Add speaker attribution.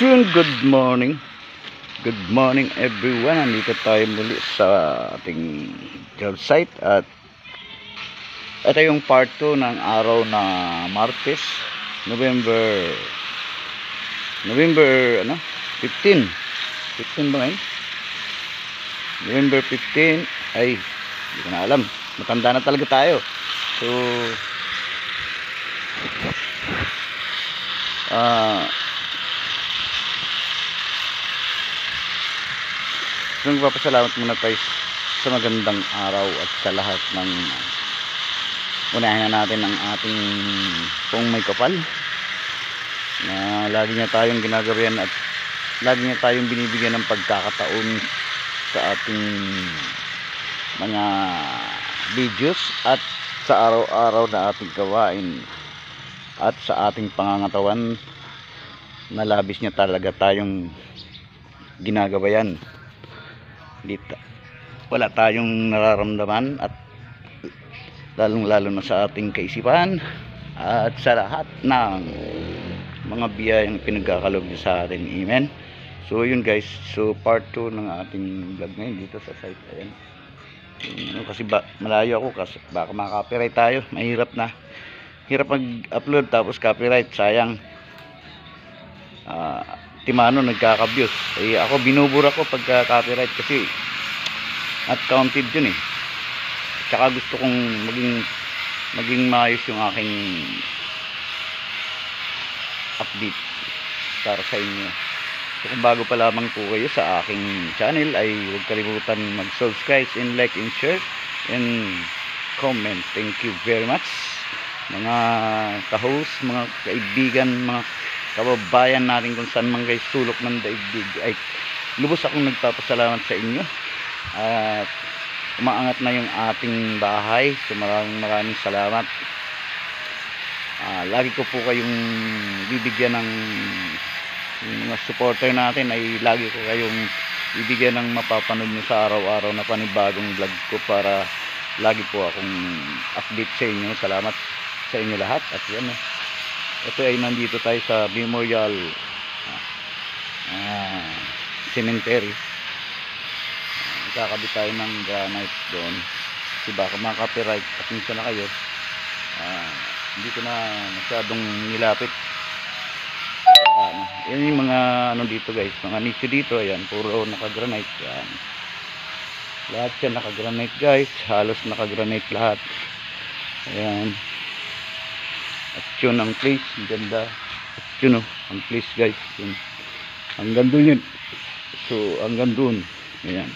Speaker 1: Soon, good morning. Good morning everyone. Nandito tayo muli sa ating job site at ito yung part 2 ng araw na Martes, November November ano? 15. 15 ba ngayon? November 15 ay hindi ko na alam. Matanda na talaga tayo. So ah So, nagpapasalamat muna tayo sa magandang araw at sa lahat ng unahin na natin ang ating kung may kapal na lagi niya tayong ginagabayan at lagi niya tayong binibigyan ng pagkakataon sa ating mga videos at sa araw-araw na ating gawain at sa ating pangangatawan na labis niya talaga tayong ginagabayan dito. Wala tayong nararamdaman at lalong lalo na sa ating kaisipan at sa lahat ng mga biyayang pinagkakalob niya sa atin. Amen. So yun guys. So part 2 ng ating vlog ngayon dito sa site. Ayan. Ano, kasi ba, malayo ako kasi baka makaka-copyright tayo. Mahirap na. Hirap mag-upload tapos copyright. Sayang. Ah timano nagkaka-views eh ako binubura ko pagka copyright kasi at counted yun eh. Tsaka gusto kong maging maging maayos yung aking update para sa inyo. So kung bago pa lamang po kayo sa aking channel ay huwag kalimutan mag subscribe and like and share and comment. Thank you very much mga ka-host, mga kaibigan, mga kababayan natin kung saan man kayo sulok ng daigdig. Ay lubos akong nagpapasalamat sa inyo. At umaangat na yung ating bahay. So maraming maraming salamat. Ah, lagi ko po kayong bibigyan ng mga supporter natin ay lagi ko kayong bibigyan ng mapapanood nyo sa araw-araw na panibagong vlog ko para lagi po akong update sa inyo. Salamat sa inyo lahat. At yan eh ito ay nandito tayo sa Memorial ah, Cemetery. Kakabit tayo ng granite doon. Kasi baka makapiright minsan na kayo. Ah, hindi ko na masyadong nilapit. Ano, yan yung mga ano dito guys. Mga nicho dito ayan puro naka granite yan lahat yan naka granite guys. Halos naka granite lahat. Ayan at yun ang place. Ang ganda. At yun oh ang place guys. Yun. Hanggang doon yun. So hanggang doon ayan